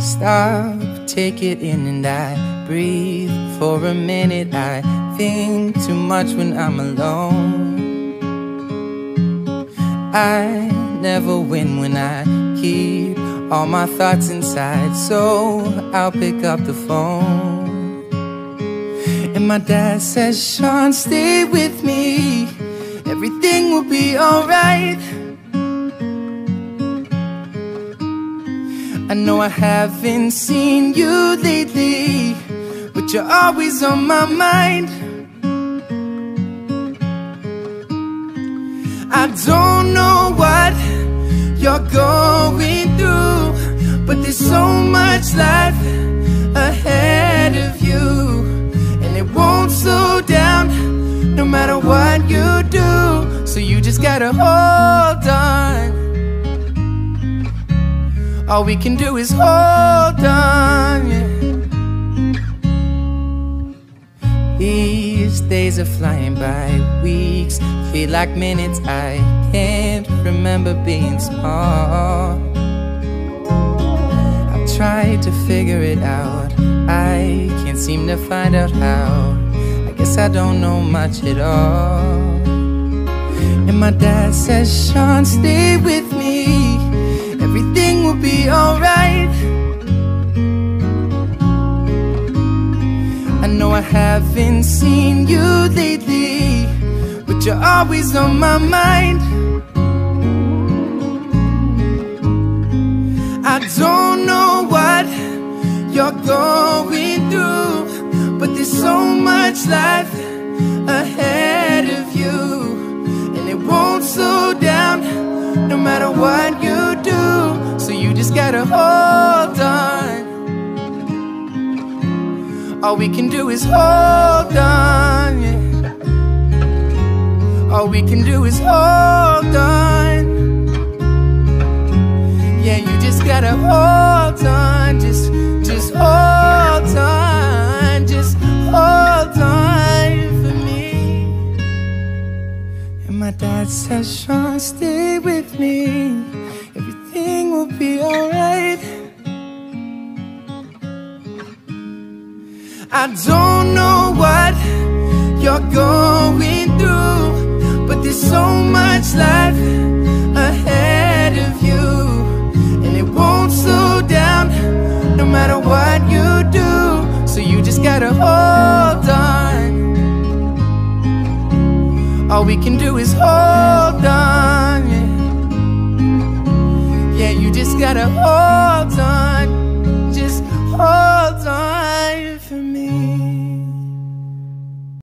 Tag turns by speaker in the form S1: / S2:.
S1: stop, take it in, and I breathe for a minute. I think too much when I'm alone. I never win when I keep all my thoughts inside, so I'll pick up the phone. And my dad says, Shawn, stay with me, everything will be alright. I know I haven't seen you lately, but you're always on my mind. I don't know what you're going through, but there's so much life ahead of you, and it won't slow down no matter what you do. So you just gotta hold on. All we can do is hold on. Yeah. These days are flying by, weeks feel like minutes. I can't remember being small. I've tried to figure it out, I can't seem to find out how. I guess I don't know much at all. And my dad says, Shawn, stay with me, know I haven't seen you lately, but you're always on my mind. I don't know what you're going through, but there's so much life ahead of you, and it won't slow down no matter what you do. So you just gotta hold All we can do is hold on. Yeah. All we can do is hold on. Yeah, you just gotta hold on. Just, just hold on. Just hold on for me. And my dad says, Shawn, stay with me. Everything will be alright. I don't know what you're going through, but there's so much life ahead of you, and it won't slow down no matter what you do. So you just gotta hold on. All we can do is hold on. Yeah, yeah you just gotta hold on.